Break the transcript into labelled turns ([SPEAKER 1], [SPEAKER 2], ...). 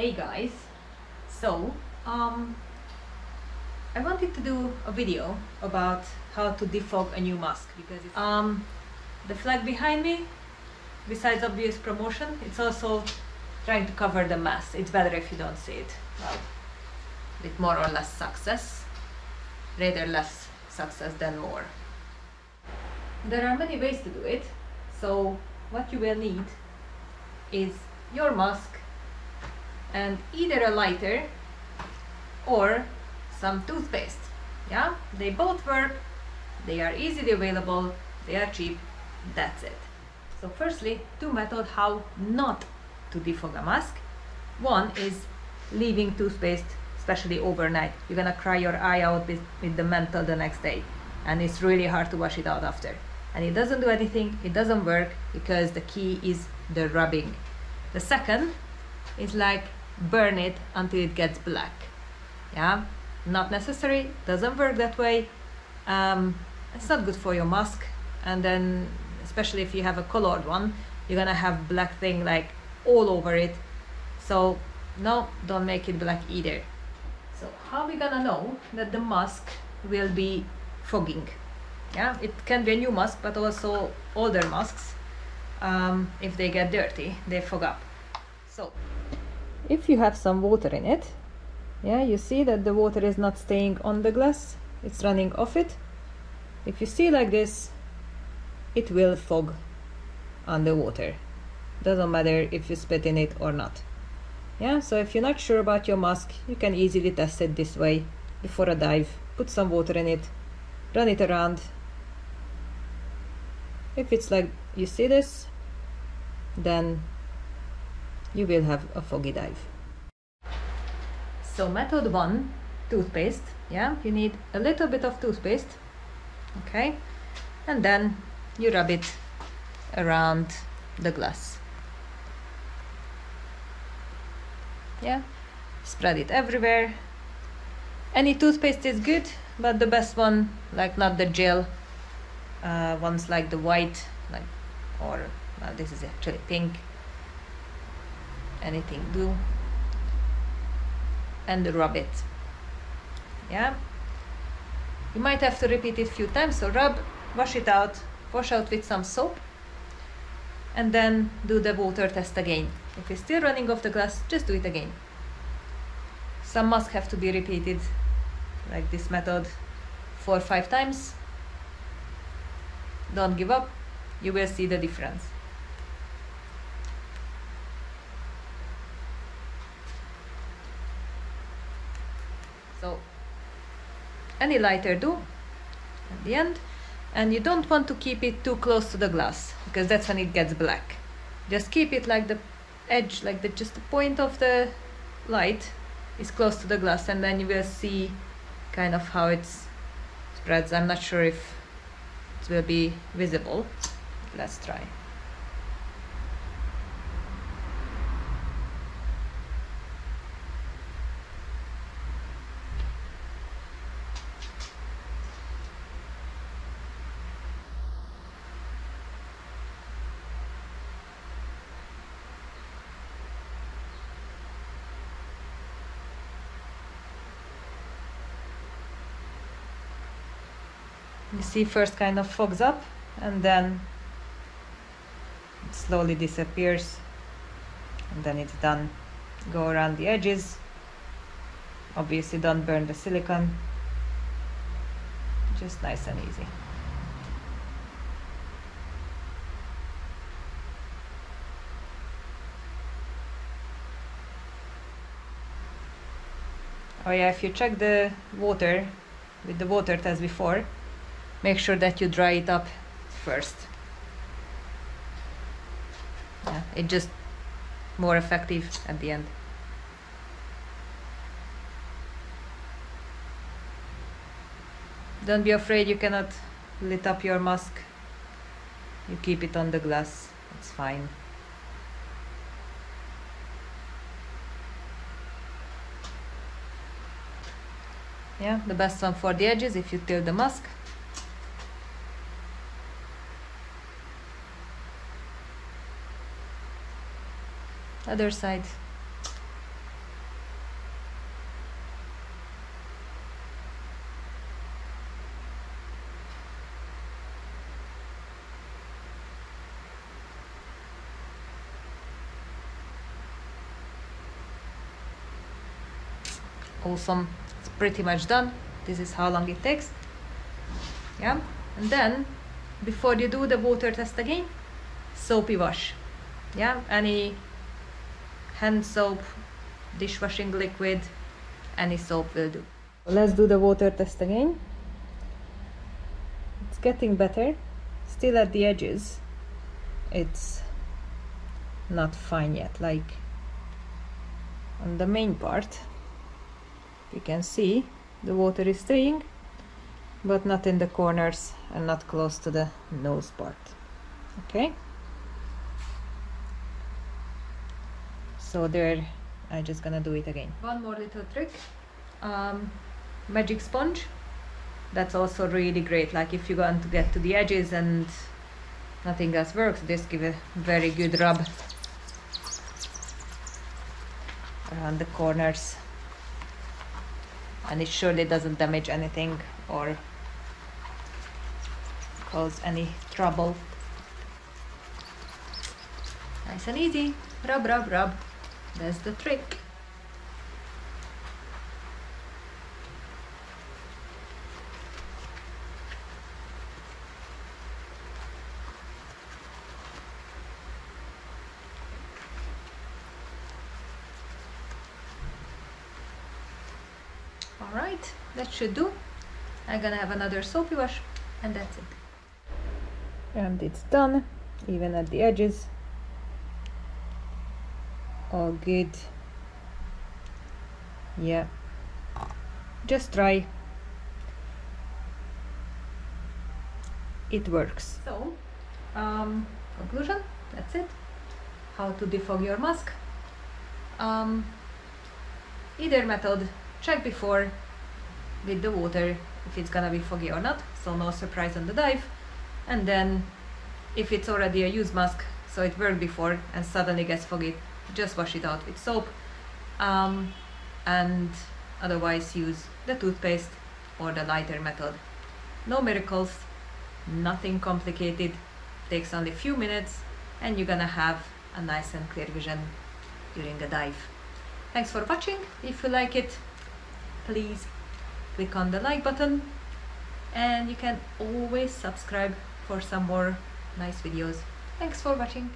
[SPEAKER 1] Hey guys, so um, I wanted to do a video about how to defog a new mask because um, the flag behind me, besides obvious promotion, it's also trying to cover the mask. It's better if you don't see it. Well, with more or less success, rather less success than more. There are many ways to do it, so what you will need is your mask and either a lighter or some toothpaste. Yeah, they both work, they are easily available, they are cheap, that's it. So firstly, two methods how not to defog a mask. One is leaving toothpaste, especially overnight. You're gonna cry your eye out with, with the menthol the next day and it's really hard to wash it out after. And it doesn't do anything, it doesn't work because the key is the rubbing. The second is like burn it until it gets black. Yeah, not necessary, doesn't work that way. Um, it's not good for your mask. And then, especially if you have a colored one, you're gonna have black thing like all over it. So no, don't make it black either. So how we gonna know that the mask will be fogging? Yeah, it can be a new mask, but also older masks. Um, if they get dirty, they fog up. So if you have some water in it yeah you see that the water is not staying on the glass it's running off it. If you see like this it will fog underwater. Doesn't matter if you spit in it or not. Yeah so if you're not sure about your mask you can easily test it this way. Before a dive put some water in it run it around. If it's like you see this then you will have a foggy dive. So method one, toothpaste. Yeah, you need a little bit of toothpaste. Okay, and then you rub it around the glass. Yeah, spread it everywhere. Any toothpaste is good, but the best one, like not the gel, uh, ones like the white, like or well, this is actually pink anything do. And rub it. Yeah. You might have to repeat it a few times so rub wash it out wash out with some soap and then do the water test again. If it's still running off the glass just do it again. Some must have to be repeated like this method four or five times. Don't give up. You will see the difference so any lighter do at the end. And you don't want to keep it too close to the glass because that's when it gets black. Just keep it like the edge like the just the point of the light is close to the glass and then you will see kind of how it spreads. I'm not sure if it will be visible. Let's try you see first kind of fogs up and then it slowly disappears and then it's done. Go around the edges. Obviously don't burn the silicone. Just nice and easy. Oh yeah if you check the water with the water test before make sure that you dry it up first. Yeah, it just more effective at the end. Don't be afraid you cannot lit up your mask. You keep it on the glass it's fine. Yeah the best one for the edges if you tilt the mask other side. Awesome. It's pretty much done. This is how long it takes. Yeah. And then before you do the water test again soapy wash. Yeah. Any hand soap dishwashing liquid any soap will do. Let's do the water test again. It's getting better. Still at the edges. It's not fine yet. Like on the main part you can see the water is staying but not in the corners and not close to the nose part. Okay so there I'm just gonna do it again. One more little trick. Um, magic sponge. That's also really great. Like if you want to get to the edges and nothing else works just give a very good rub around the corners. And it surely doesn't damage anything or cause any trouble. Nice and easy. Rub rub rub that's the trick. All right that should do. I'm gonna have another soapy wash and that's it. And it's done even at the edges all good. Yeah. Just try. It works. So um, conclusion. That's it. How to defog your mask. Um, either method. Check before with the water if it's gonna be foggy or not. So no surprise on the dive. And then if it's already a used mask so it worked before and suddenly gets foggy just wash it out with soap um, and otherwise use the toothpaste or the lighter method no miracles nothing complicated takes only a few minutes and you're gonna have a nice and clear vision during the dive thanks for watching if you like it please click on the like button and you can always subscribe for some more nice videos. Thanks for watching.